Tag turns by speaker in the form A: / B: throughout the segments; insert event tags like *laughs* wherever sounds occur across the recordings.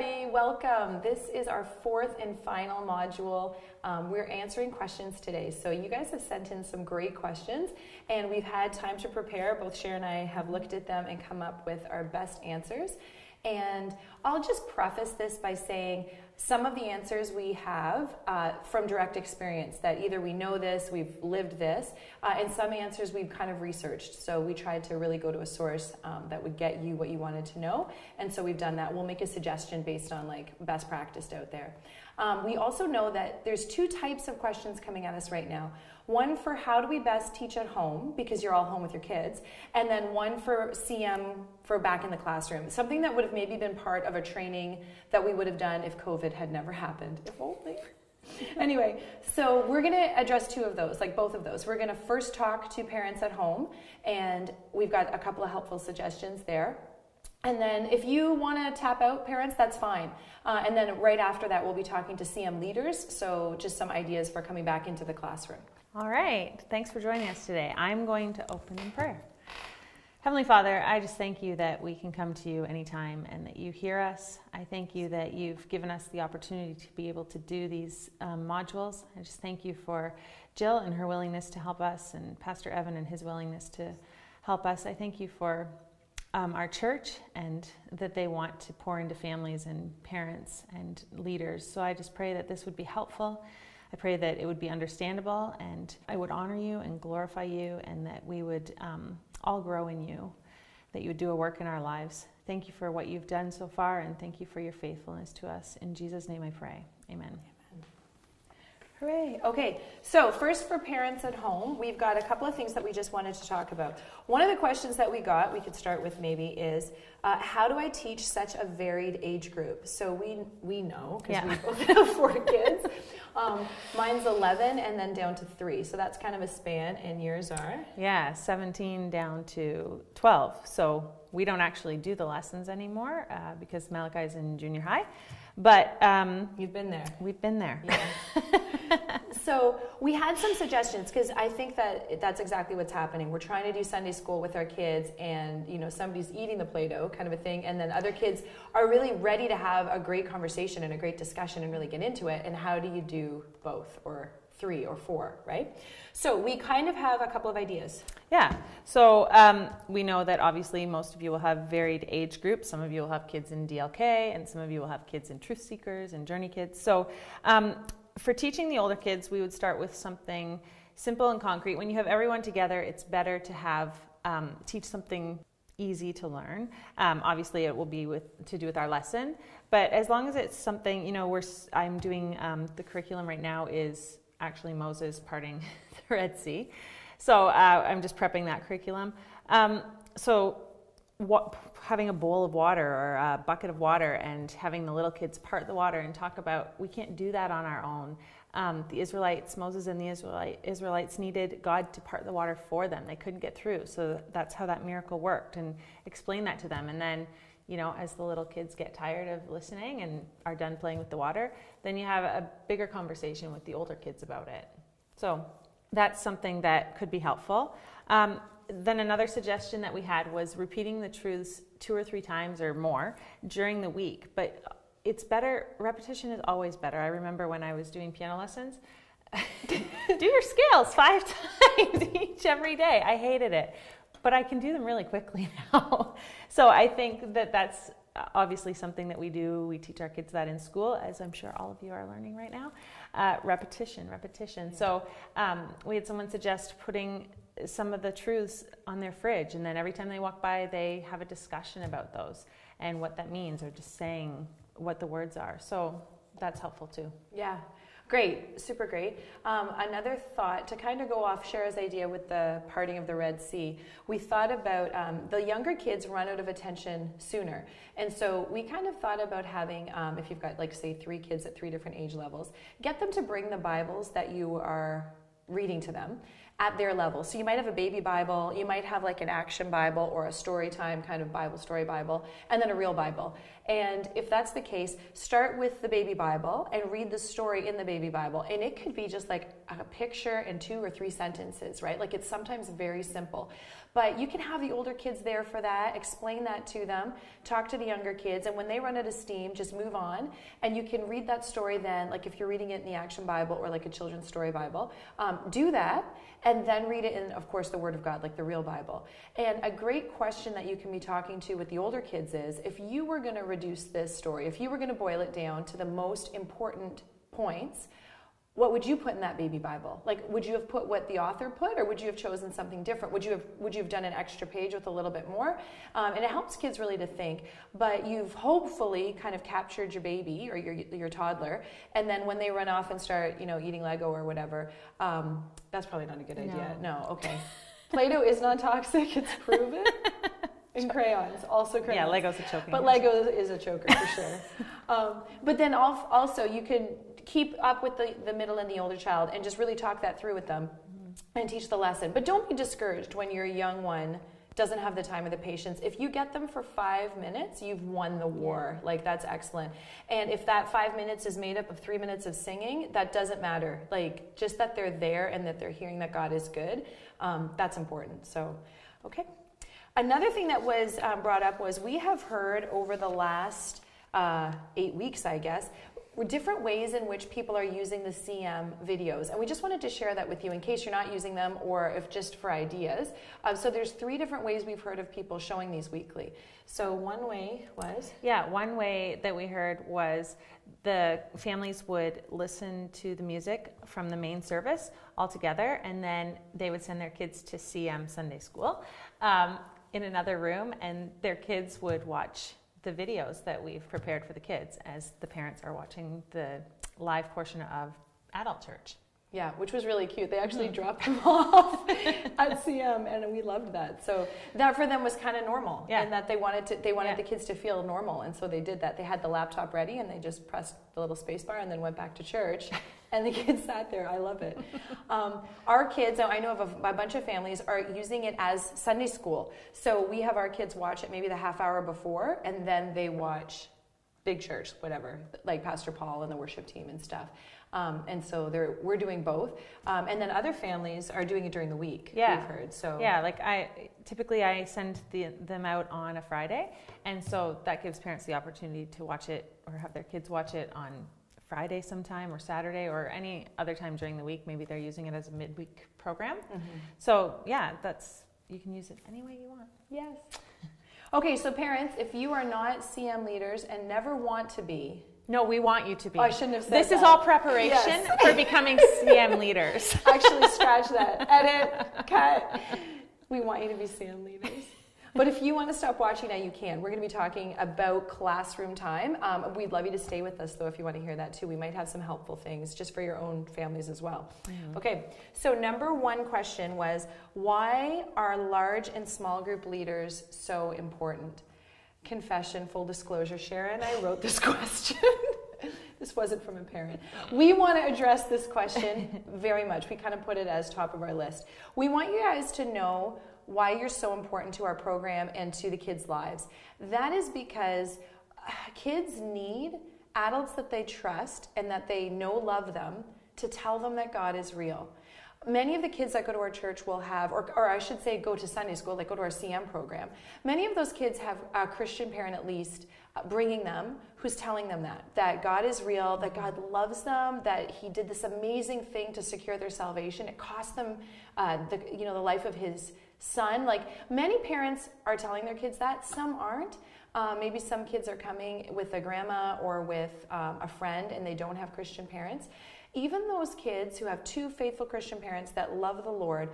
A: everybody. Welcome. This is our fourth and final module. Um, we're answering questions today. So, you guys have sent in some great questions, and we've had time to prepare. Both Sharon and I have looked at them and come up with our best answers. And I'll just preface this by saying some of the answers we have uh, from direct experience that either we know this, we've lived this, uh, and some answers we've kind of researched. So we tried to really go to a source um, that would get you what you wanted to know. And so we've done that. We'll make a suggestion based on like best practice out there. Um, we also know that there's two types of questions coming at us right now. One for how do we best teach at home because you're all home with your kids, and then one for CM for back in the classroom. Something that would have maybe been part of a training that we would have done if COVID had never happened. If only. *laughs* anyway, so we're going to address two of those, like both of those. We're going to first talk to parents at home, and we've got a couple of helpful suggestions there. And then if you want to tap out parents, that's fine. Uh, and then right after that, we'll be talking to CM leaders. So just some ideas for coming back into the classroom.
B: All right. Thanks for joining us today. I'm going to open in prayer. Heavenly Father, I just thank you that we can come to you anytime and that you hear us. I thank you that you've given us the opportunity to be able to do these um, modules. I just thank you for Jill and her willingness to help us and Pastor Evan and his willingness to help us. I thank you for um, our church and that they want to pour into families and parents and leaders. So I just pray that this would be helpful. I pray that it would be understandable and I would honor you and glorify you and that we would um, all grow in you, that you would do a work in our lives. Thank you for what you've done so far and thank you for your faithfulness to us. In Jesus' name I pray. Amen.
A: Hooray. Okay, so first for parents at home, we've got a couple of things that we just wanted to talk about. One of the questions that we got, we could start with maybe, is uh, how do I teach such a varied age group? So we, we know, because yeah. we both *laughs* have four kids. Um, mine's 11 and then down to three. So that's kind of a span, and yours are?
B: Yeah, 17 down to 12. So we don't actually do the lessons anymore uh, because Malachi's in junior high. But um,
A: you've been there.
B: We've been there.
A: Yeah. *laughs* so we had some suggestions because I think that that's exactly what's happening. We're trying to do Sunday school with our kids, and you know somebody's eating the Play-Doh, kind of a thing, and then other kids are really ready to have a great conversation and a great discussion and really get into it. And how do you do both or three or four, right? So we kind of have a couple of ideas.
B: Yeah. So um, we know that obviously most of you will have varied age groups. Some of you will have kids in DLK, and some of you will have kids in Truth Seekers and Journey Kids. So um, for teaching the older kids, we would start with something simple and concrete. When you have everyone together, it's better to have um, teach something easy to learn. Um, obviously, it will be with to do with our lesson, but as long as it's something, you know, we're I'm doing um, the curriculum right now is actually Moses parting *laughs* the Red Sea. So uh, I'm just prepping that curriculum. Um, so what, having a bowl of water or a bucket of water and having the little kids part the water and talk about we can't do that on our own. Um, the Israelites, Moses and the Israelite, Israelites needed God to part the water for them. They couldn't get through, so that's how that miracle worked. And explain that to them. And then, you know, as the little kids get tired of listening and are done playing with the water, then you have a bigger conversation with the older kids about it. So that's something that could be helpful. Um, then another suggestion that we had was repeating the truths two or three times or more during the week. But it's better, repetition is always better. I remember when I was doing piano lessons, *laughs* do your scales five *laughs* times each every day. I hated it, but I can do them really quickly *laughs* now. so I think that that's obviously something that we do. We teach our kids that in school, as I'm sure all of you are learning right now. Uh, repetition, repetition. Yeah. So um, we had someone suggest putting some of the truths on their fridge, and then every time they walk by, they have a discussion about those and what that means, or just saying what the words are. So that's helpful too.
A: Yeah. Great, super great. Um, another thought to kind of go off Shara's idea with the parting of the Red Sea, we thought about um, the younger kids run out of attention sooner. And so we kind of thought about having, um, if you've got like say three kids at three different age levels, get them to bring the Bibles that you are reading to them at their level. So you might have a baby Bible, you might have like an action Bible or a story time kind of Bible story Bible, and then a real Bible. And if that's the case, start with the baby Bible and read the story in the baby Bible. And it could be just like a picture and two or three sentences, right? Like it's sometimes very simple. But you can have the older kids there for that, explain that to them, talk to the younger kids, and when they run out of steam, just move on. And you can read that story then, like if you're reading it in the Action Bible or like a children's story Bible, um, do that, and then read it in, of course, the Word of God, like the real Bible. And a great question that you can be talking to with the older kids is if you were going to reduce this story, if you were going to boil it down to the most important points, what would you put in that baby bible? Like would you have put what the author put or would you have chosen something different? Would you have would you have done an extra page with a little bit more? Um, and it helps kids really to think but you've hopefully kind of captured your baby or your, your toddler and then when they run off and start you know eating lego or whatever um, that's probably not a good idea. No, no okay. Play-doh is non-toxic it's proven *laughs* and crayons, also crayons.
B: Yeah, Lego's a choker.
A: But Lego is a choker for sure. *laughs* um, but then also you can keep up with the, the middle and the older child and just really talk that through with them and teach the lesson. But don't be discouraged when your young one doesn't have the time or the patience. If you get them for five minutes, you've won the war. Like that's excellent. And if that five minutes is made up of three minutes of singing, that doesn't matter. Like just that they're there and that they're hearing that God is good, um, that's important. So, okay. Another thing that was um, brought up was we have heard over the last uh, eight weeks, I guess, different ways in which people are using the CM videos. And we just wanted to share that with you in case you're not using them or if just for ideas. Um, so there's three different ways we've heard of people showing these weekly. So one way was?
B: Yeah, one way that we heard was the families would listen to the music from the main service all together and then they would send their kids to CM Sunday School um, in another room and their kids would watch the videos that we've prepared for the kids as the parents are watching the live portion of adult church.
A: Yeah, which was really cute. They actually mm. dropped them *laughs* off *laughs* at CM, and we loved that. So that for them was kind of normal, yeah. and that they wanted to they wanted yeah. the kids to feel normal, and so they did that. They had the laptop ready, and they just pressed the little space bar, and then went back to church. *laughs* and the kids *laughs* sat there. I love it. Um, our kids, I know of a, a, bunch of families, are using it as Sunday school. So we have our kids watch it maybe the half hour before, and then they watch big church, whatever, like Pastor Paul and the worship team and stuff. Um, and so we're doing both. Um, and then other families are doing it during the week.
B: Yeah.
A: We've heard. So
B: yeah, like I typically I send the, them out on a Friday, and so that gives parents the opportunity to watch it or have their kids watch it on Friday sometime or Saturday or any other time during the week. Maybe they're using it as a midweek program. Mm-hmm. So yeah, that's you can use it any way you want.
A: Yes. Okay, so parents, if you are not CM leaders and never want to be,
B: no, we want you to be.
A: Oh, I shouldn't have said
B: This
A: that.
B: is all preparation yes. for becoming CM *laughs* leaders.
A: Actually, scratch that. Edit, cut. We want you to be CM leaders. But if you want to stop watching now, you can. We're going to be talking about classroom time. Um, we'd love you to stay with us, though, if you want to hear that too. We might have some helpful things just for your own families as well. Mm-hmm. Okay, so number one question was why are large and small group leaders so important? confession, full disclosure, Sharon, I wrote this *laughs* question. this wasn't from a parent. We want to address this question *laughs* very much. We kind of put it as top of our list. We want you guys to know why you're so important to our program and to the kids' lives. That is because uh, kids need adults that they trust and that they know love them to tell them that God is real many of the kids that go to our church will have, or, or I should say, go to Sunday school, like go to our CM program. Many of those kids have a Christian parent at least uh, bringing them who's telling them that that God is real, that God loves them, that He did this amazing thing to secure their salvation. It cost them, uh, the you know, the life of His Son. Like many parents are telling their kids that, some aren't. Uh, maybe some kids are coming with a grandma or with um, a friend and they don't have Christian parents. Even those kids who have two faithful Christian parents that love the Lord,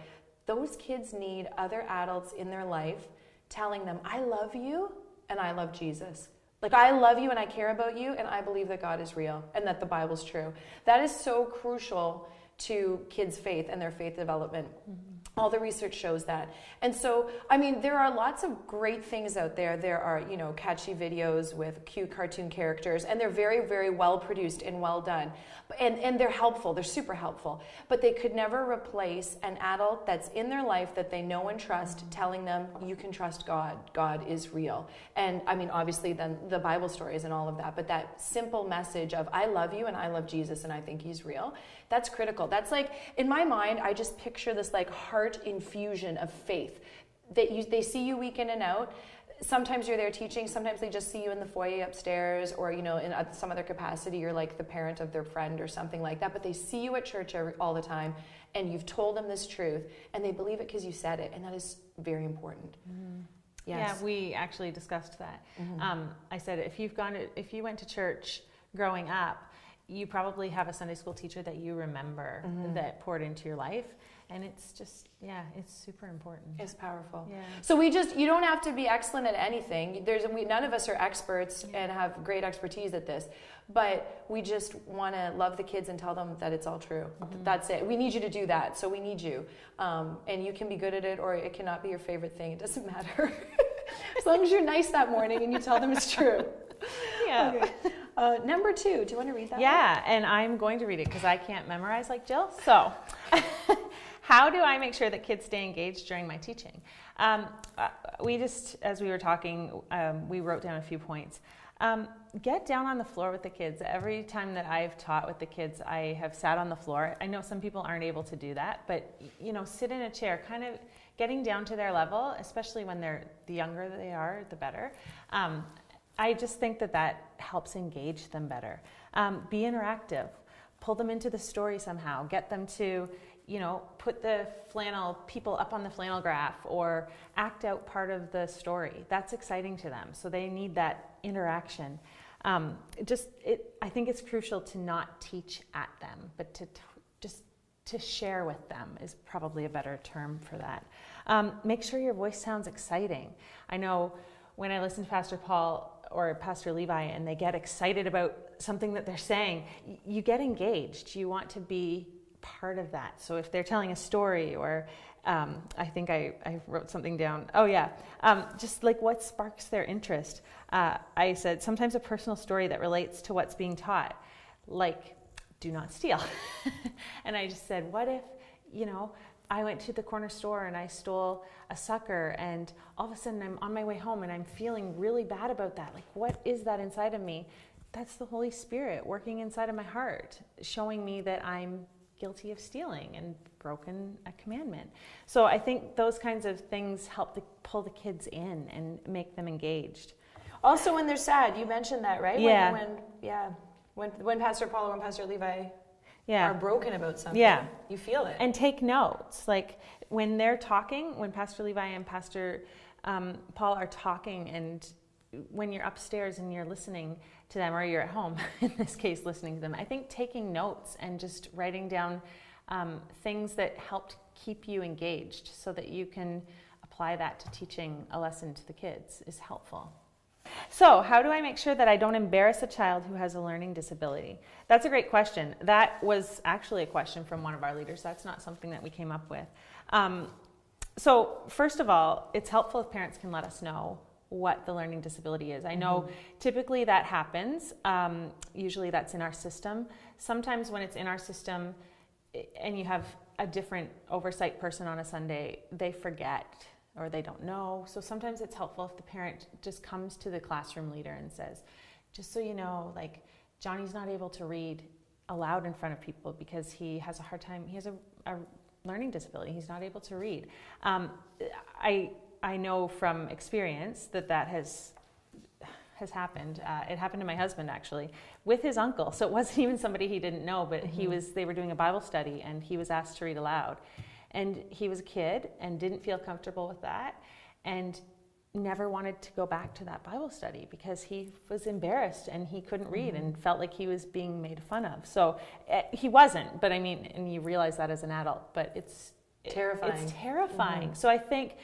A: those kids need other adults in their life telling them, I love you and I love Jesus. Like, I love you and I care about you and I believe that God is real and that the Bible's true. That is so crucial to kids' faith and their faith development. Mm-hmm. All the research shows that. And so i mean there are lots of great things out there. There are you know catchy videos with cute cartoon characters and they're very very well produced and well done. And, and they're helpful. They're super helpful. But they could never replace an adult that's in their life that they know and trust telling them you can trust god. God is real. And i mean obviously then the bible stories and all of that but that simple message of i love you and i love jesus and i think he's real that's critical. That's like, in my mind, I just picture this like heart infusion of faith. That you, they see you week in and out. Sometimes you're there teaching. Sometimes they just see you in the foyer upstairs, or you know, in some other capacity, you're like the parent of their friend or something like that. But they see you at church every, all the time, and you've told them this truth, and they believe it because you said it, and that is very important.
B: Mm-hmm. Yes. Yeah, we actually discussed that. Mm-hmm. Um, I said if you've gone, to, if you went to church growing up, you probably have a Sunday school teacher that you remember mm-hmm. that poured into your life. And it's just, yeah, it's super important.
A: It's powerful. Yeah. So we just, you don't have to be excellent at anything. There's, we, none of us are experts yeah. and have great expertise at this, but we just want to love the kids and tell them that it's all true. Mm-hmm. That's it. We need you to do that. So we need you. Um, and you can be good at it or it cannot be your favorite thing. It doesn't *laughs* matter. as long as you're nice that morning and you tell them it's true. *laughs*
B: Yeah.
A: Okay. Uh, number two, do you want to read that?
B: Yeah, one? and I'm going to read it because I can't memorize like Jill. So, *laughs* how do I make sure that kids stay engaged during my teaching? Um, uh, we just, as we were talking, um, we wrote down a few points. Um, get down on the floor with the kids. Every time that I've taught with the kids, I have sat on the floor. I know some people aren't able to do that, but you know, sit in a chair, kind of getting down to their level, especially when they're the younger they are, the better. Um, I just think that that helps engage them better. Um, be interactive, pull them into the story somehow, get them to, you know, put the flannel people up on the flannel graph or act out part of the story. That's exciting to them. So they need that interaction. Um, just, it, I think it's crucial to not teach at them, but to just to share with them is probably a better term for that. Um, make sure your voice sounds exciting. I know when I listen to Pastor Paul, or Pastor Levi and they get excited about something that they're saying, you get engaged. You want to be part of that. So if they're telling a story or um, I think I, I, wrote something down. Oh, yeah. Um, just like what sparks their interest. Uh, I said sometimes a personal story that relates to what's being taught, like do not steal. *laughs* and I just said, what if, you know, I went to the corner store and I stole a sucker, and all of a sudden I'm on my way home and I'm feeling really bad about that. Like, what is that inside of me? That's the Holy Spirit working inside of my heart, showing me that I'm guilty of stealing and broken a commandment. So I think those kinds of things help to pull the kids in and make them engaged.
A: Also, when they're sad, you mentioned that, right?
B: Yeah.
A: When, when yeah. When, when Pastor Paul when Pastor Levi
B: yeah.
A: are broken about something.
B: Yeah.
A: You feel it.
B: And take notes. Like when they're talking, when Pastor Levi and Pastor um, Paul are talking, and when you're upstairs and you're listening to them, or you're at home, *laughs* in this case, listening to them, I think taking notes and just writing down um, things that helped keep you engaged so that you can apply that to teaching a lesson to the kids is helpful. So, how do I make sure that I don't embarrass a child who has a learning disability? That's a great question. That was actually a question from one of our leaders. That's not something that we came up with. Um, so, first of all, it's helpful if parents can let us know what the learning disability is. I know mm-hmm. typically that happens. Um, usually that's in our system. Sometimes when it's in our system and you have a different oversight person on a Sunday, they forget or they don't know. So sometimes it's helpful if the parent just comes to the classroom leader and says, just so you know, like Johnny's not able to read aloud in front of people because he has a hard time, he has a, a learning disability, he's not able to read. Um, I, I know from experience that that has has happened. Uh, it happened to my husband actually with his uncle. So it wasn't *laughs* even somebody he didn't know, but mm-hmm. he was. They were doing a Bible study, and he was asked to read aloud, and he was a kid and didn't feel comfortable with that and never wanted to go back to that Bible study because he was embarrassed and he couldn't read mm-hmm. and felt like he was being made fun of. So uh, he wasn't, but I mean, and you realize that as an adult, but it's
A: terrifying.
B: It's terrifying. Mm-hmm. So I think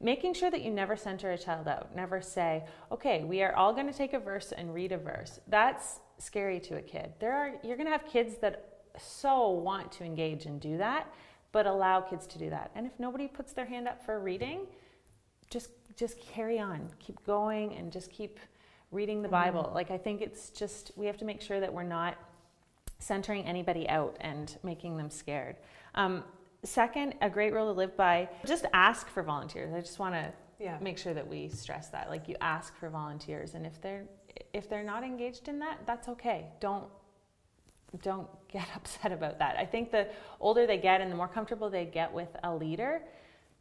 B: making sure that you never center a child out, never say, okay, we are all going to take a verse and read a verse. That's scary to a kid. There are you're going to have kids that so want to engage and do that but allow kids to do that. And if nobody puts their hand up for reading, just just carry on, keep going, and just keep reading the Bible.
A: Mm-hmm.
B: Like I think it's just we have to make sure that we're not centering anybody out and making them scared. Um, second, a great rule to live by: just ask for volunteers. I just want to
A: Yeah.
B: make sure that we stress that. Like you ask for volunteers, and if they're if they're not engaged in that, that's okay. Don't don't get *laughs* upset about that. I think the older they get and the more comfortable they get with a leader,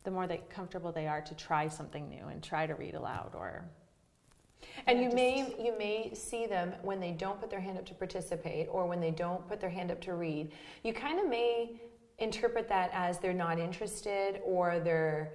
B: the more they comfortable they are to try something new and try to read aloud or
A: And you
B: just-
A: may you may see them when they don't put their hand up to participate or when they don't put their hand up to read. You kind of may interpret that as they're not interested or they're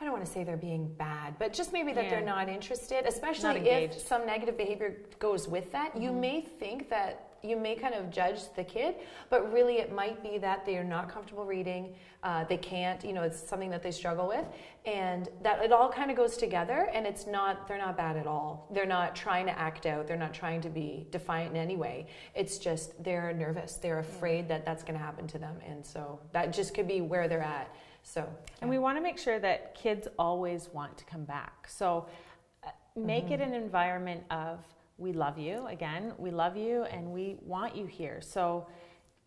A: I don't want to say they're being bad, but just maybe that they're not interested, especially if.
B: Mm-hmm.
A: some negative behavior goes with that. You may think that you may kind of judge the kid, but really it might be that they are not comfortable reading. Uh, they can't, you know, it's something that they struggle with, and that it all kind of goes together. And it's not, they're not bad at all. They're not trying to act out. They're not trying to be defiant in any way. It's just they're nervous. They're afraid that that's going to happen to them, and so that just could be where they're at. So,
B: And we want to make sure that kids always want to come back. So uh, make it an environment of we love you again, we love you and we want you here. So,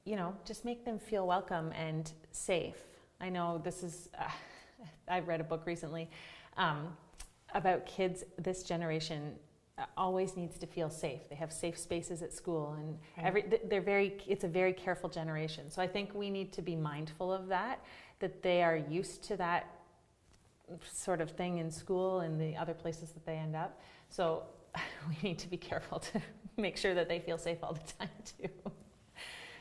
B: you know, just make them feel welcome and safe. I know this is, uh, *laughs* I read a book recently um, about kids this generation uh, always needs to feel safe. They have safe spaces at school and every they're very it's a very careful generation. So I think we need to be mindful of that that they are used to that sort of thing in school and the other places that they end up. So *laughs* we need to be careful to *laughs* make sure that they feel safe all the time too.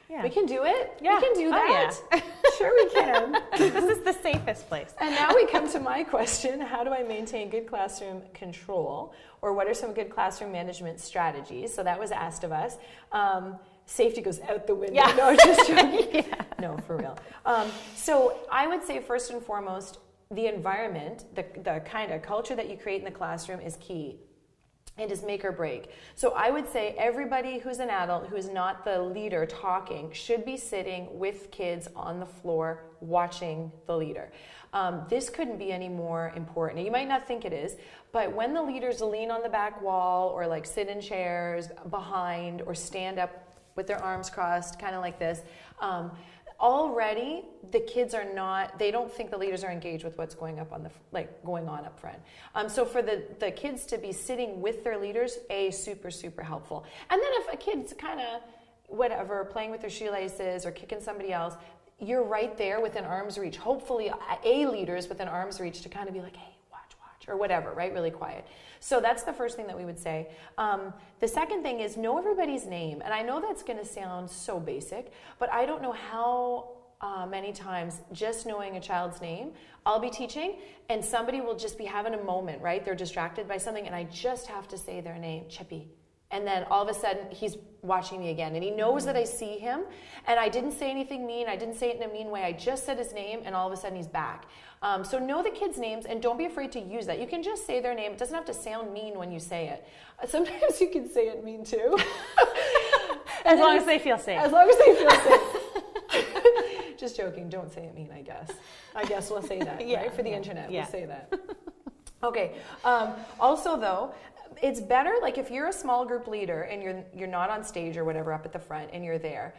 B: Yeah.
A: we can do it.
B: Yeah.
A: We can do
B: Oh,
A: that. *laughs* sure, we can.
B: this is the safest place.
A: And now we come to my question How do I maintain good classroom control? Or what are some good classroom management strategies? So that was asked of us. Um, safety goes out the window.
B: Yeah.
A: No, just joking. No, for real. Um, so I would say, first and foremost, the environment, the, the kind of culture that you create in the classroom is key. It is make or break. So I would say everybody who's an adult who is not the leader talking should be sitting with kids on the floor watching the leader. Um, this couldn't be any more important. You might not think it is, but when the leaders lean on the back wall or like sit in chairs behind or stand up with their arms crossed, kind of like this, um, already the kids are not they don't think the leaders are engaged with what's going up on the like going on up front. Um, so for the the kids to be sitting with their leaders a super super helpful. And then if a kid's kind of whatever playing with their shoelaces or kicking somebody else you're right there within arm's reach. Hopefully a leaders within arm's reach to kind of be like hey or whatever right? Really quiet. So that's the first thing that we would say. Um, the second thing is know everybody's name and i know that's going to sound so basic but i don't know how uh, many times just knowing a child's name i'll be teaching and somebody will just be having a moment right? They're distracted by something and i just have to say their name chippy and then all of a sudden he's watching me again and he knows that i see him and i didn't say anything mean i didn't say it in a mean way i just said his name and all of a sudden he's back um, so know the kids names and don't be afraid to use that you can just say their name it doesn't have to sound mean when you say it Uh, sometimes *laughs* you can say it mean too *laughs*
B: As long as they feel safe.
A: as long as they feel safe. *laughs* Just joking. Don't say it mean. I guess. I guess we'll say that.
B: Yeah,
A: right for the
B: yeah,
A: internet.
B: yeah.
A: We'll say that. Okay. Um, also, though, it's better. Like if you're a small group leader and you're you're not on stage or whatever up at the front and you're there.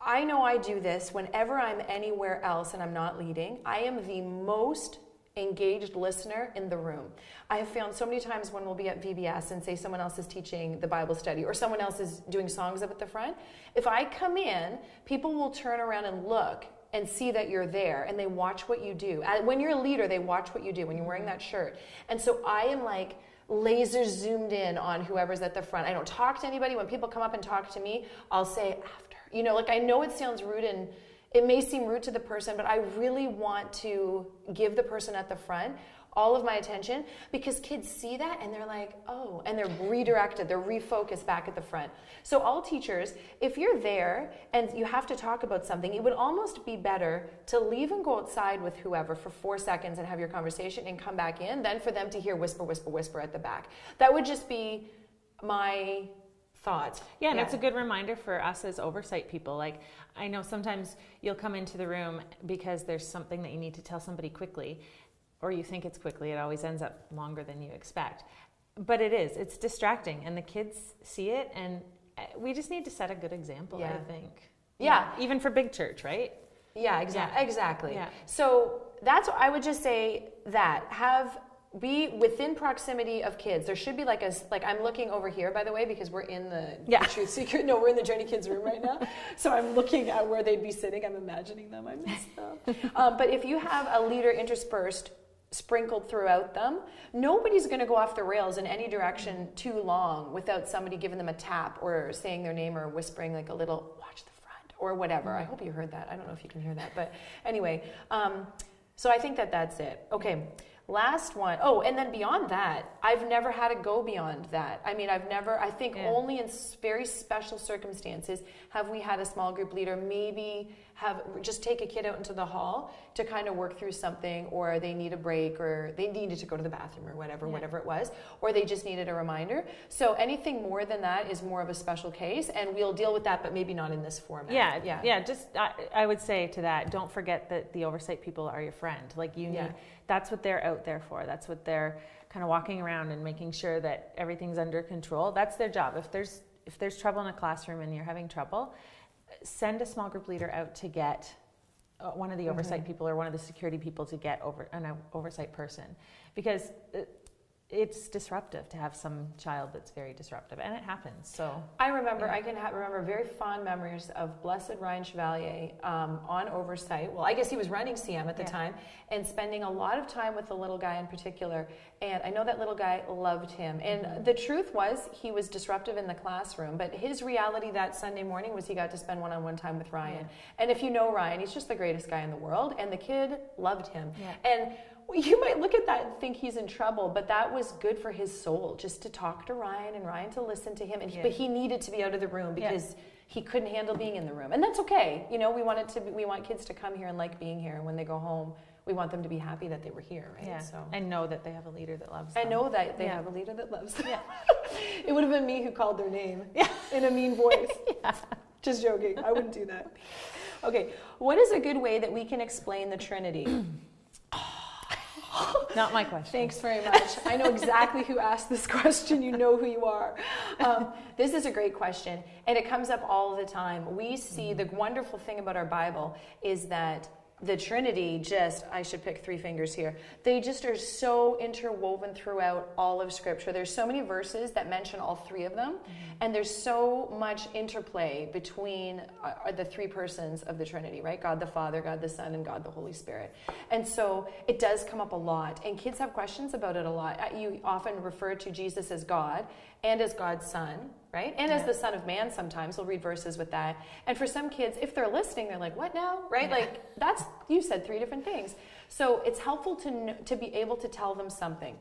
A: I know I do this whenever I'm anywhere else and I'm not leading. I am the most engaged listener in the room. I have found so many times when we'll be at VBS and say someone else is teaching the Bible study or someone else is doing songs up at the front, if I come in, people will turn around and look and see that you're there and they watch what you do. When you're a leader, they watch what you do when you're wearing that shirt. And so I am like laser zoomed in on whoever's at the front. I don't talk to anybody. When people come up and talk to me, I'll say after. You know, like I know it sounds rude and it may seem rude to the person, but I really want to give the person at the front all of my attention because kids see that and they're like, oh, and they're redirected, they're refocused back at the front. So, all teachers, if you're there and you have to talk about something, it would almost be better to leave and go outside with whoever for four seconds and have your conversation and come back in than for them to hear whisper, whisper, whisper at the back. That would just be my thought.
B: Yeah, and it's a good reminder for us as oversight people. Like, I know sometimes you'll come into the room because there's something that you need to tell somebody quickly, or you think it's quickly. It always ends up longer than you expect. But it is, it's distracting, and the kids see it, and uh, we just need to set a good example,
A: Yeah.
B: I think.
A: Yeah.
B: Even for big church, right?
A: Yeah, exactly.
B: Yeah.
A: Exactly.
B: Yeah.
A: So that's I would just say that have be within proximity of kids. There should be like a like I'm looking over here by the way because we're in the
B: Yeah. *laughs*
A: Truth Seeker. No, we're in the Journey Kids room right now. so I'm looking at where they'd be sitting. I'm imagining them. I miss them. *laughs* um, but if you have a leader interspersed sprinkled throughout them, nobody's going to go off the rails in any direction too long without somebody giving them a tap or saying their name or whispering like a little watch the front or whatever. I hope you heard that. I don't know if you can hear that, but anyway. Um, so I think that that's it. Okay. Last one. Oh, and then beyond that, I've never had to go beyond that. I mean, I've never, I think
B: Yeah.
A: only in very special circumstances have we had a small group leader maybe have just take a kid out into the hall to kind of work through something or they need a break or they needed to go to the bathroom or whatever
B: Yeah.
A: whatever it was or they just needed a reminder so anything more than that is more of a special case and we'll deal with that but maybe not in this format
B: Yeah,
A: yeah
B: yeah. Just I, I would say to that, don't forget that the oversight people are your friend. Like you need,
A: Yeah.
B: That's what they're out there for. That's what they're kind of walking around and making sure that everything's under control. That's their job. If there's if there's trouble in a classroom and you're having trouble, send a small group leader out to get uh, one of the oversight
A: Mm-hmm.
B: people or one of the security people to get over an o- oversight person because it, it's disruptive to have some child that's very disruptive and it happens so
A: I remember,
B: Yeah.
A: I can ha- remember very fond memories of Blessed Ryan Chevalier um, on oversight. Well, I guess he was running CM at the
B: Yeah.
A: time and spending a lot of time with the little guy in particular. And I know that little guy loved him. And
B: Mm-hmm.
A: the truth was, he was disruptive in the classroom, but his reality that Sunday morning was he got to spend one on one time with Ryan.
B: Yeah.
A: And if you know Ryan, he's just the greatest guy in the world. And the kid loved him. And you might look at that and think he's in trouble, but that was good for his soul just to talk to Ryan and Ryan to listen to him. And he, but he needed to be out of the room
B: Yeah.
A: because he couldn't handle being in the room, and that's okay. You know, we want it to. We want kids to come here and like being here, and when they go home, we want them to be happy that they were here, right?
B: yeah
A: So.
B: and know that they have a leader that loves them.
A: I know that they
B: Yeah.
A: have a leader that loves them.
B: Yeah. *laughs*
A: it would have been me who called their name
B: Yeah.
A: in a mean voice. *laughs* Just joking. I wouldn't do that. Okay. What is a good way that we can explain the Trinity? *clears throat*
B: Not my question.
A: Thanks very much. I know exactly who asked this question. You know who you are. Um, this is a great question, and it comes up all the time. We see the wonderful thing about our Bible is that the Trinity just, I should pick three fingers here, they just are so interwoven throughout all of Scripture. There's so many verses that mention all three of them, and there's so much interplay between uh, the three persons of the Trinity, right? God the Father, God the Son, and God the Holy Spirit. And so it does come up a lot, and kids have questions about it a lot. Uh, You often refer to Jesus as God and as God's Son, right? And as the Son of Man sometimes. We'll read verses with that. And for some kids, if they're listening, they're like, what now? Right?
B: Yeah.
A: Like, that's, you said three different things. So it's helpful to, to be able to tell them something.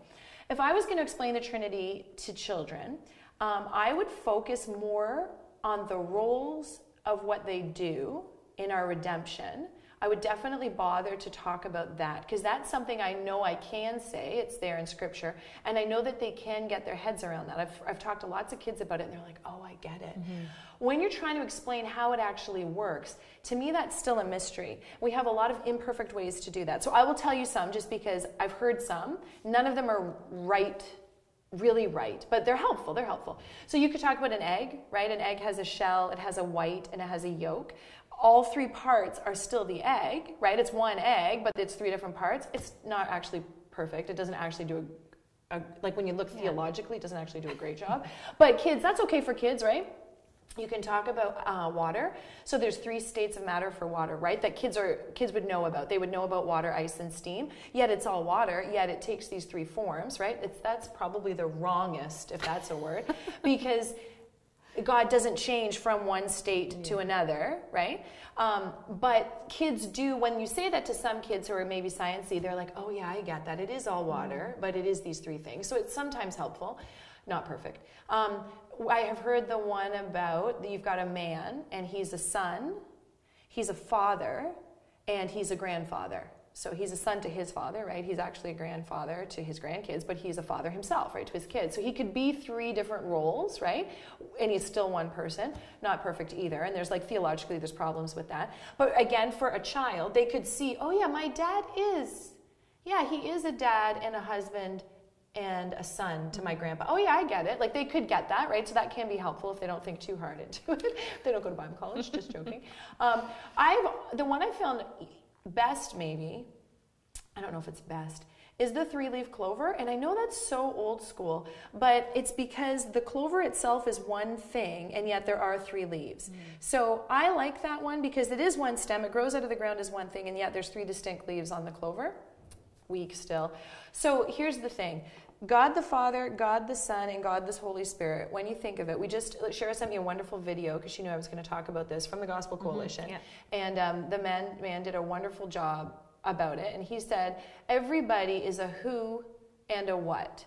A: If I was going to explain the Trinity to children, um, I would focus more on the roles of what they do in our redemption. I would definitely bother to talk about that because that's something I know I can say. It's there in scripture. And I know that they can get their heads around that. I've, I've talked to lots of kids about it and they're like, oh, I get it. Mm-hmm. When you're trying to explain how it actually works, to me, that's still a mystery. We have a lot of imperfect ways to do that. So I will tell you some just because I've heard some. None of them are right really right, but they're helpful. They're helpful. So you could talk about an egg, right? An egg has a shell, it has a white, and it has a yolk. All three parts are still the egg, right? It's one egg, but it's three different parts. It's not actually perfect. It doesn't actually do a, a like when you look
B: Yeah.
A: theologically, it doesn't actually do a great job. But kids, that's okay for kids, right? You can talk about uh, water. So there's three states of matter for water, right? That kids are kids would know about. They would know about water, ice, and steam. Yet it's all water. Yet it takes these three forms, right? It's that's probably the wrongest, if that's a word, *laughs* because God doesn't change from one state to another, right? Um, but kids do, when you say that to some kids who are maybe sciencey, they're like, oh yeah, I get that. It is all water, but it is these three things. So it's sometimes helpful, not perfect. Um, I have heard the one about you've got a man and he's a son, he's a father, and he's a grandfather. So he's a son to his father, right? He's actually a grandfather to his grandkids, but he's a father himself, right, to his kids. So he could be three different roles, right? And he's still one person, not perfect either. And there's like theologically, there's problems with that. But again, for a child, they could see, oh yeah, my dad is, yeah, he is a dad and a husband and a son to my grandpa. Oh yeah, I get it. Like they could get that, right? So that can be helpful if they don't think too hard into *laughs* it. they don't go to Bible college. Just joking. Um, I've the one I found best maybe, I don't know if it's best, is the three leaf clover. And I know that's so old school, but it's because the clover itself is one thing and yet there are three leaves. Mm. So I like that one because it is one stem, it grows out of the ground as one thing, and yet there's three distinct leaves on the clover. Weak still. So here's the thing God the Father, God the Son, and God the Holy Spirit, when you think of it, we just, Shara sent me a wonderful video because she knew I was going to talk about this from the Gospel mm-hmm. Coalition. Mm-hmm, yeah. And um, the man, man did a wonderful job about it. And he said, everybody is a who and a what.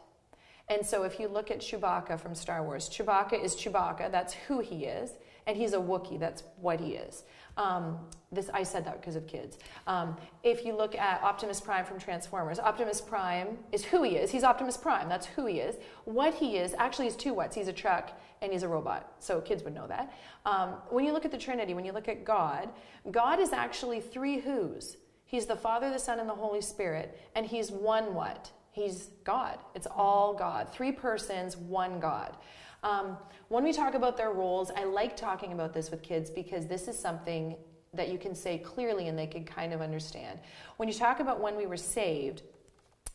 A: And so if you look at Chewbacca from Star Wars, Chewbacca is Chewbacca, that's who he is, and he's a Wookiee, that's what he is. Um, this I said that because of kids. Um, if you look at Optimus Prime from Transformers, Optimus Prime is who he is. He's Optimus Prime. That's who he is. What he is actually is two whats. He's a truck and he's a robot. So kids would know that. Um, when you look at the Trinity, when you look at God, God is actually three who's. He's the Father, the Son, and the Holy Spirit, and he's one what? He's God. It's all God. Three persons, one God. Um, when we talk about their roles, I like talking about this with kids because this is something that you can say clearly and they can kind of understand. When you talk about when we were saved,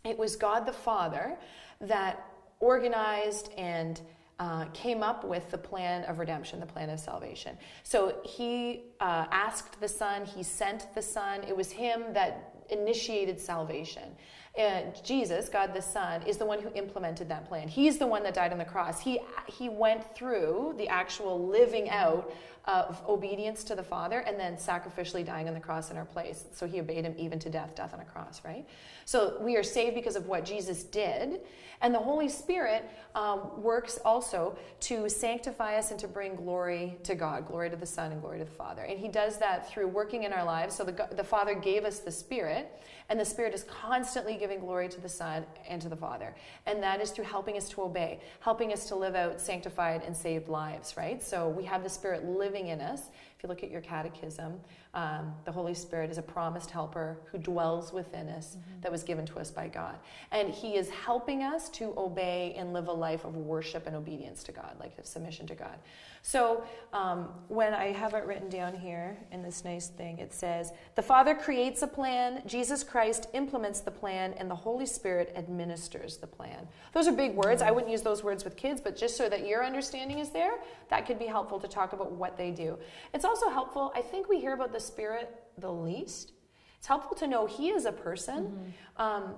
A: it was God the Father that organized and uh, came up with the plan of redemption, the plan of salvation. So he uh, asked the Son, he sent the Son. It was him that initiated salvation. And Jesus, God the Son, is the one who implemented that plan. He's the one that died on the cross. He, he went through the actual living out of obedience to the Father and then sacrificially dying on the cross in our place. So he obeyed him even to death, death on a cross, right? So we are saved because of what Jesus did. And the Holy Spirit um, works also to sanctify us and to bring glory to God, glory to the Son and glory to the Father. And he does that through working in our lives. So the, the Father gave us the Spirit, and the Spirit is constantly giving glory to the Son and to the Father. And that is through helping us to obey, helping us to live out sanctified and saved lives, right? So we have the Spirit living in us. If you look at your catechism, um, the Holy Spirit is a promised helper who dwells within us mm-hmm. that was given to us by God. And He is helping us to obey and live a life of worship and obedience to God, like of submission to God. So um, when I have it written down here in this nice thing, it says, The Father creates a plan, Jesus Christ implements the plan, and the Holy Spirit administers the plan. Those are big words. I wouldn't use those words with kids, but just so that your understanding is there, that could be helpful to talk about what they do. It's also helpful, I think we hear about the Spirit the least. It's helpful to know He is a person. Mm-hmm. Um,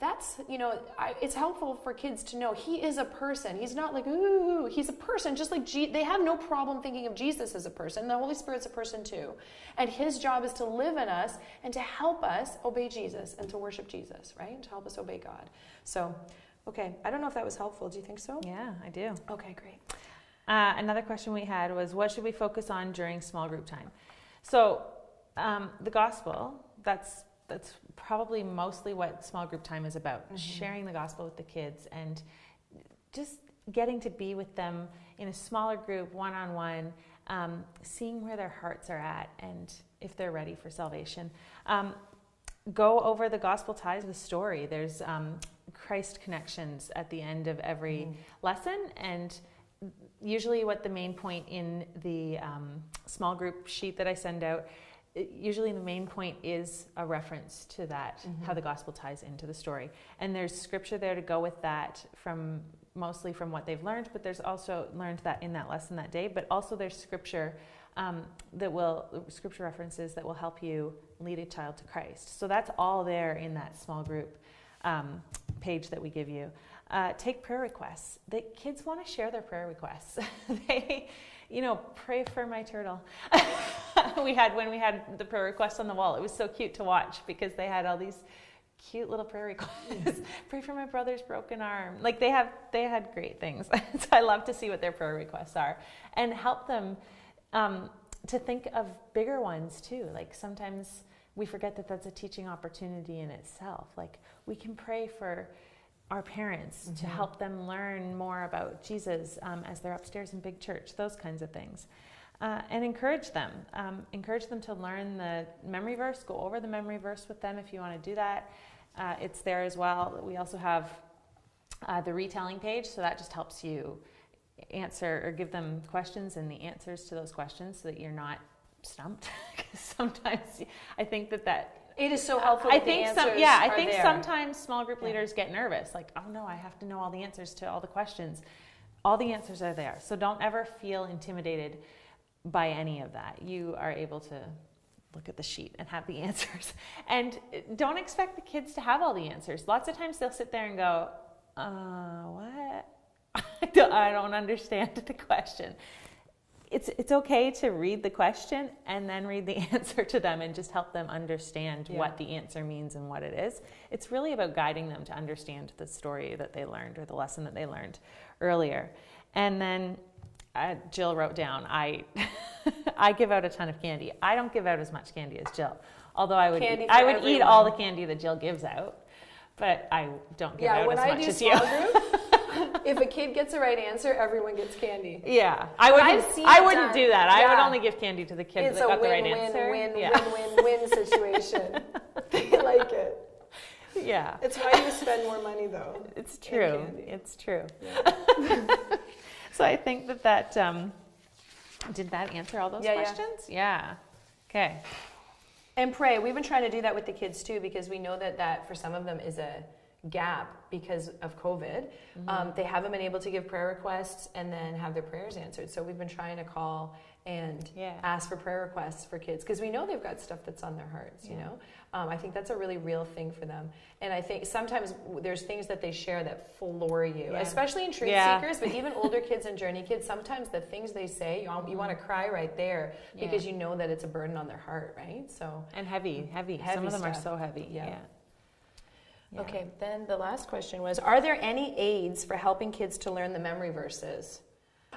A: that's you know I, it's helpful for kids to know he is a person. He's not like ooh he's a person just like Je- they have no problem thinking of jesus as a person. The holy spirit's a person too. And his job is to live in us and to help us obey jesus and to worship jesus right? To help us obey god. So okay i don't know if that was helpful. Do you think so?
B: Yeah i do.
A: Okay great
B: uh, another question we had was what should we focus on during small group time so, um, the gospel, that's that's probably mostly what small group time is about mm-hmm. sharing the gospel with the kids and just getting to be with them in a smaller group one on one seeing where their hearts are at and if they're ready for salvation um, go over the gospel ties the story there's um, christ connections at the end of every mm. lesson and usually what the main point in the um, small group sheet that I send out, usually the main point is a reference to that, mm-hmm. how the gospel ties into the story. And there's scripture there to go with that from mostly from what they've learned, but there's also learned that in that lesson that day, but also there's scripture um, that will, scripture references that will help you lead a child to Christ. So that's all there in that small group um, page that we give you. Uh, take prayer requests. The kids want to share their prayer requests. *laughs* they, you know, pray for my turtle. *laughs* we had when we had the prayer requests on the wall. It was so cute to watch because they had all these cute little prayer requests. *laughs* pray for my brother's broken arm. Like they have, they had great things. so I love to see what their prayer requests are and help them um, to think of bigger ones too. Like sometimes we forget that that's a teaching opportunity in itself. Like we can pray for our parents mm-hmm. to help them learn more about Jesus um, as they're upstairs in big church, those kinds of things. Uh, and encourage them. Um, encourage them to learn the memory verse, go over the memory verse with them if you want to do that. Uh, it's there as well. We also have uh, the retelling page, so that just helps you answer or give them questions and the answers to those questions so that you're not stumped. *laughs* Because sometimes I think that that
A: it is so helpful.
B: I think some, yeah, I think there. sometimes small group leaders yeah. get nervous, like, oh no, I have to know all the answers to all the questions. All the answers are there, so don't ever feel intimidated by any of that. You are able to look at the sheet and have the *laughs* answers, and don't expect the kids to have all the answers. Lots of times they'll sit there and go, uh, what? *laughs* I don't understand the question it's it's okay to read the question and then read the *laughs* answer to them and just help them understand yeah. what the answer means and what it is. It's really about guiding them to understand the story that they learned or the lesson that they learned earlier. And then uh, Jill wrote down, I *laughs* I give out a ton of candy. I don't give out as much candy as Jill, although I would eat, I would everyone. eat all the candy that Jill gives out, but I don't give yeah, out as much as you.
A: Group, if a kid gets the right answer, everyone gets candy.
B: Yeah, I wouldn't. I wouldn't do that. Yeah. I would only give candy to the kids
A: it's
B: that got
A: win,
B: the right
A: win,
B: answer.
A: Win, yeah. win, win, win situation. they like it.
B: Yeah.
A: It's why you spend more money, though. *laughs*
B: It's true. It's true. Yeah. *laughs* so I think that that um, did that answer all those yeah, questions. Yeah. Okay.
A: And pray. We've been trying to do that with the kids too because we know that that for some of them is a gap because of COVID. Mm-hmm. Um, they haven't been able to give prayer requests and then have their prayers answered. So we've been trying to call and yeah. ask for prayer requests for kids because we know they've got stuff that's on their hearts. Yeah. You know, um, I think that's a really real thing for them. And I think sometimes there's things that they share that floor you, yeah. especially in truth seekers, but even older kids and journey kids. Sometimes the things they say, you, you want to cry right there because you know that it's a burden on their heart, right? So
B: and heavy, heavy. heavy Some of them stuff. are so heavy. yeah.
A: Yeah. Okay, then the last question was Are there any aids for helping kids to learn the memory verses?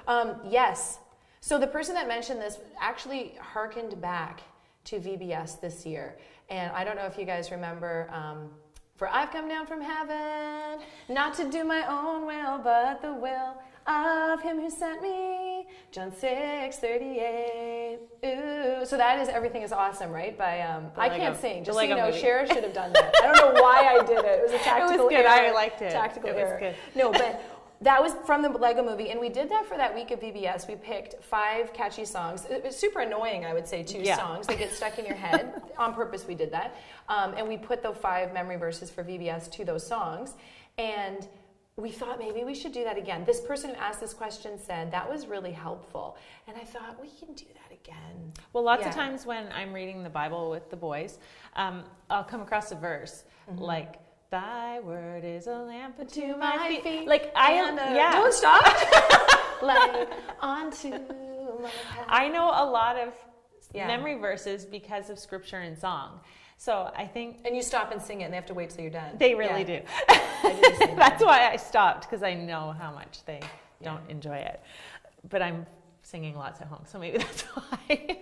A: Um, yes. So the person that mentioned this actually harkened back to VBS this year. And I don't know if you guys remember. Um, for I've come down from heaven, not to do my own will, but the will of him who sent me. John 6, 38. Ooh. So that is Everything is Awesome, right? By um, I can't sing. Just so you know, movie. Cher should have done that. I don't know *laughs* why I did it. It was a tactical
B: It was good.
A: Error.
B: I liked it.
A: Tactical
B: it
A: error.
B: Good.
A: No, *laughs* but that was from the Lego movie, and we did that for that week of VBS. We picked five catchy songs. It was super annoying, I would say, two yeah. songs. They get stuck in your head. *laughs* On purpose, we did that. Um, and we put the five memory verses for VBS to those songs. And we thought maybe we should do that again. This person who asked this question said that was really helpful. And I thought we can do that again.
B: Well, lots yeah. of times when I'm reading the Bible with the boys, um, I'll come across a verse mm-hmm. like, Thy word is a lamp unto my feet. feet. Like I, yeah.
A: Don't stop. *laughs* *laughs* like onto my path.
B: I know a lot of yeah. memory verses because of scripture and song. So I think.
A: And you stop and sing it, and they have to wait till you're done.
B: They really yeah. do. *laughs* do *laughs* That's why I stopped because I know how much they yeah. don't enjoy it. But I'm singing lots at home, so maybe *laughs* that's why.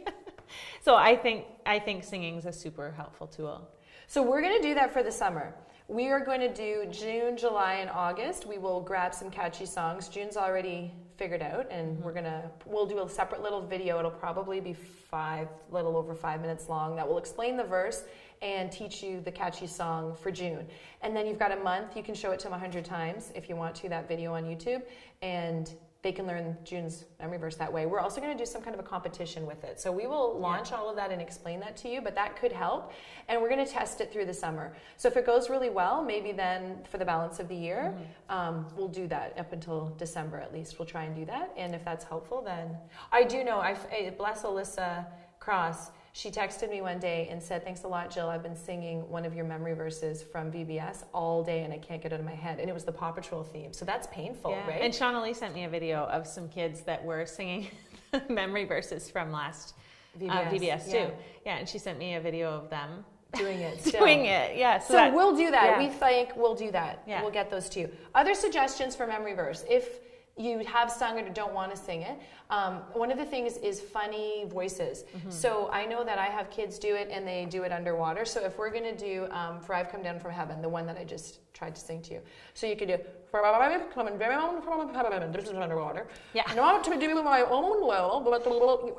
B: so I think I think singing is a super helpful tool.
A: So we're going to do that for the summer. We are going to do June, July, and August. We will grab some catchy songs. June's already figured out, and mm-hmm. we're gonna we'll do a separate little video. It'll probably be five, little over five minutes long. That will explain the verse and teach you the catchy song for June. And then you've got a month. You can show it to them a hundred times if you want to. That video on YouTube, and they can learn June's memory verse that way. We're also going to do some kind of a competition with it. So we will launch yeah. all of that and explain that to you, but that could help. And we're going to test it through the summer. So if it goes really well, maybe then for the balance of the year, mm-hmm. um, we'll do that up until December at least. We'll try and do that. And if that's helpful, then I do know, I bless Alyssa Cross she texted me one day and said, Thanks a lot, Jill. I've been singing one of your memory verses from VBS all day and I can't get it out of my head. And it was the Paw Patrol theme. So that's painful, yeah. right?
B: And Shauna Lee sent me a video of some kids that were singing *laughs* memory verses from last VBS, uh, VBS too. Yeah. yeah, and she sent me a video of them
A: doing it *laughs*
B: still. doing it yeah
A: so, so that, we'll do that yeah. we think we'll do that yeah. we'll get those to you other suggestions for memory verse if you have sung it or don't want to sing it. Um, one of the things is funny voices.
B: Mm-hmm.
A: So I know that I have kids do it and they do it underwater. So if we're going to do um, For I've Come Down from Heaven, the one that I just tried to sing to you. So you could do For I've Come Down from Heaven, this is underwater.
B: Yeah.
A: Not to do my own will, but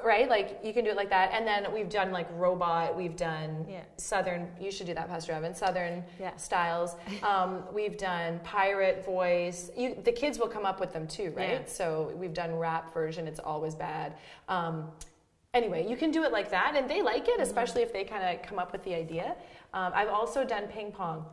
A: right? Like you can do it like that. And then we've done like robot, we've done
B: Yeah.
A: Southern, you should do that, Pastor Evan, Southern
B: Yeah.
A: styles. *laughs* Um, we've done pirate voice. You, the kids will come up with them too, right?
B: Yeah.
A: So we've done rap version. It's always bad. Um, anyway, you can do it like that, and they like
B: Mm-hmm.
A: it, especially if they kind of come up with the idea. Um, I've also done ping pong.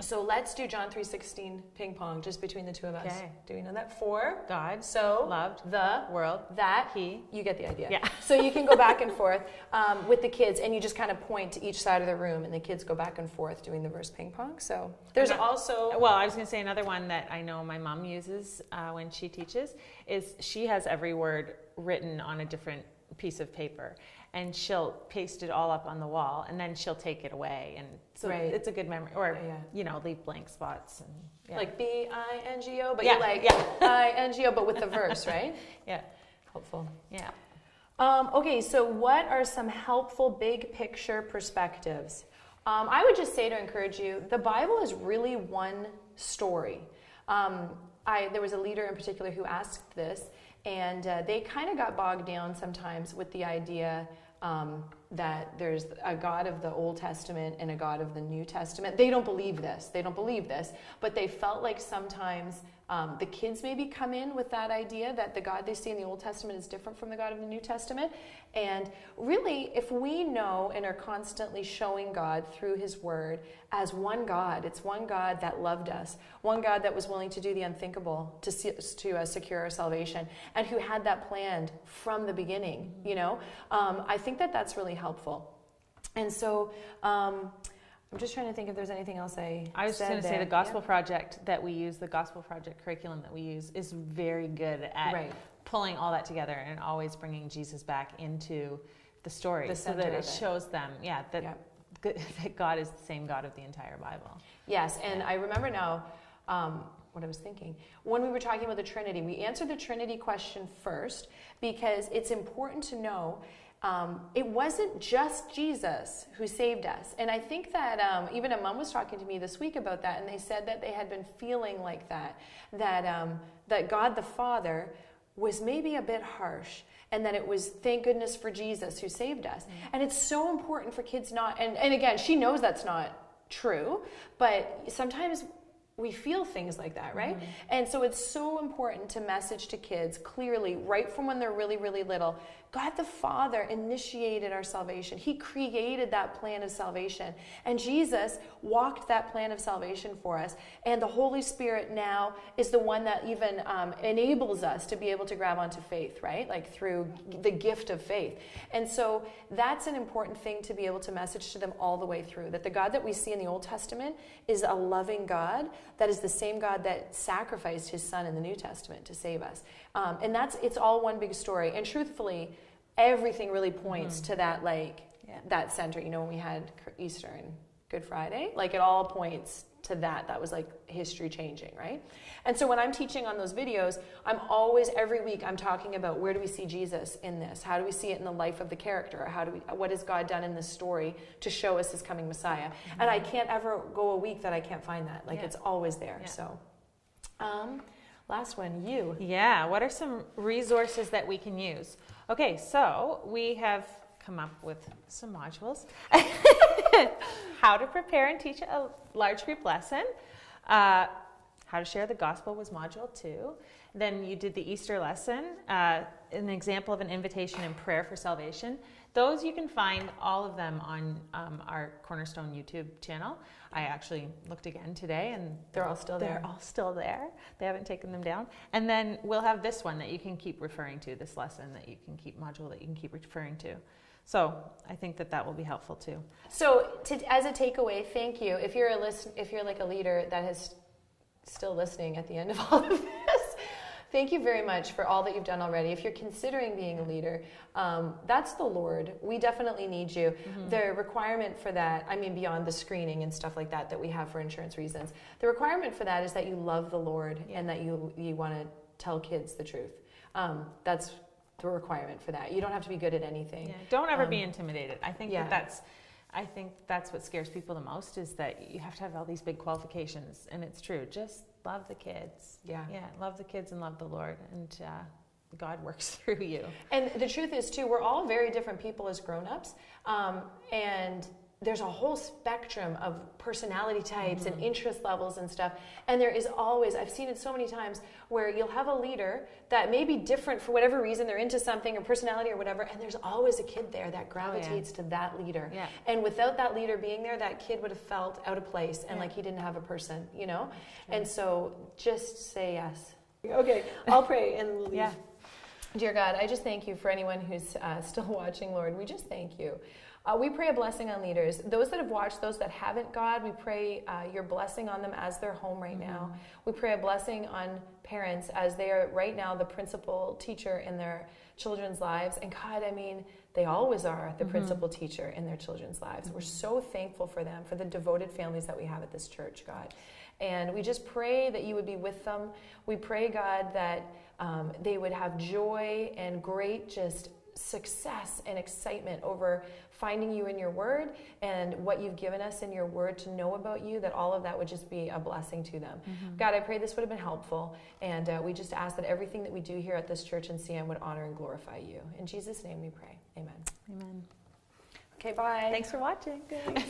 A: So let's do John three sixteen ping pong just between the two of us.
B: Okay.
A: Do we know that? For
B: God
A: so
B: loved
A: the
B: world.
A: that
B: He.
A: you get the idea.
B: Yeah.
A: so you can go back and forth um, with the kids, and you just kind of point to each side of the room, and the kids go back and forth doing the verse ping pong. So there's
B: I-
A: also
B: Well, I was going to say another one that I know my mom uses uh, when she teaches is she has every word written on a different piece of paper and she'll paste it all up on the wall and then she'll take it away and so
A: Right.
B: it's a good memory or
A: Yeah,
B: you know leave blank spots and yeah.
A: like B I N G O, but
B: Yeah,
A: you're like
B: yeah. *laughs*
A: I N G O, but with the verse, right? *laughs*
B: yeah
A: Helpful.
B: yeah
A: Um, okay, so what are some helpful big picture perspectives? Um, I would just say to encourage you, the Bible is really one story. Um, I, there was a leader in particular who asked this, and uh, they kind of got bogged down sometimes with the idea um, that there's a God of the Old Testament and a God of the New Testament. They don't believe this. They don't believe this, but they felt like sometimes um, the kids maybe come in with that idea that the God they see in the Old Testament is different from the God of the New Testament. And really, if we know and are constantly showing God through His Word as one God, it's one God that loved us, one God that was willing to do the unthinkable to, see, to uh, secure our salvation, and who had that planned from the beginning, you know, um, I think that that's really helpful. And so, um, I'm just trying to think if there's anything else I.
B: I was just going to say the gospel project that we use, the gospel project curriculum that we use, is very good at
A: Right.
B: pulling all that together and always bringing Jesus back into the story
A: The
B: so that it
A: it.
B: shows them, yeah, that,
A: Yeah.
B: good- *laughs* that God is the same God of the entire Bible.
A: Yes, and I remember now um, what I was thinking. When we were talking about the Trinity, we answered the Trinity question first because it's important to know um, it wasn't just Jesus who saved us. And I think that um, even a mom was talking to me this week about that, and they said that they had been feeling like that, that, um, that God the Father was maybe a bit harsh and that it was thank goodness for Jesus who saved us. And it's so important for kids not and, and again, she knows that's not true, but sometimes we feel things like that, right? And so it's so important to message to kids clearly right from when they're really really little. God the Father initiated our salvation. He created that plan of salvation. And Jesus walked that plan of salvation for us. And the Holy Spirit now is the one that even um, enables us to be able to grab onto faith, right? Like through the gift of faith. And so that's an important thing to be able to message to them all the way through that the God that we see in the Old Testament is a loving God that is the same God that sacrificed his son in the New Testament to save us. Um, and that's, it's all one big story. And truthfully, everything really points to that, like,
B: Yeah.
A: that center. You know, when we had Easter and Good Friday, like it all points to that. That was like history changing, right? And so when I'm teaching on those videos, I'm always every week I'm talking about where do we see Jesus in this? How do we see it in the life of the character? How do we what has God done in this story to show us his coming Messiah? And I can't ever go a week that I can't find that. Like
B: Yeah.
A: it's always there.
B: Yeah.
A: So um last one, you.
B: Yeah, what are some resources that we can use? Okay, so we have come up with some modules. *laughs* how to prepare and teach a large group lesson. Uh, how to share the gospel was module two. Then you did the Easter lesson, uh, an example of an invitation and prayer for salvation. Those you can find all of them on um, our Cornerstone YouTube channel. I actually looked again today and
A: They're all still there.
B: they're all still there. They haven't taken them down. And then we'll have this one that you can keep referring to, this lesson that you can keep, module that you can keep referring to. So I think that that will be helpful too.
A: So, to, as a takeaway, thank you. If you're a listen, if you're like a leader that is still listening at the end of all *laughs* of this, thank you very much for all that you've done already. If you're considering being a leader, um, that's the Lord. We definitely need you. The requirement for that, I mean, beyond the screening and stuff like that that we have for insurance reasons, the requirement for that is that you love the Lord and that you you want to tell kids the truth. Um, that's the requirement for that. You don't have to be good at anything.
B: Yeah. Don't ever
A: Um,
B: be intimidated. I think
A: yeah.
B: that that's. I think that's what scares people the most is that you have to have all these big qualifications, and it's true. Just love the kids.
A: Yeah.
B: Yeah, love the kids and love the Lord, and uh, God *laughs* works through you.
A: And the truth is, too, we're all very different people as grown-ups, um, and there's a whole spectrum of personality types and interest levels and stuff. And there is always, I've seen it so many times, where you'll have a leader that may be different for whatever reason, they're into something or personality or whatever, and there's always a kid there that gravitates to that leader.
B: Yeah.
A: And without that leader being there, that kid would have felt out of place and
B: Yeah.
A: like he didn't have a person, you know? And so just say yes. Okay, I'll pray and we'll leave.
B: Yeah.
A: Dear God, I just thank you for anyone who's uh, still *laughs* watching, Lord. We just thank you. Uh, we pray a blessing on leaders. Those that have watched, those that haven't, God, we pray uh, your blessing on them as they're home right now. We pray a blessing on parents as they are right now the principal teacher in their children's lives. And God, I mean, they always are the principal teacher in their children's lives. We're so thankful for them, for the devoted families that we have at this church, God. And we just pray that you would be with them. We pray, God, that um, they would have joy and great just success and excitement over finding you in your word and what you've given us in your word to know about you, that all of that would just be a blessing to them. God, I pray this would have been helpful. And uh, we just ask that everything that we do here at this church in CM would honor and glorify you. In Jesus' name we pray. Amen.
B: Amen.
A: Okay, bye.
B: Thanks for watching. *laughs*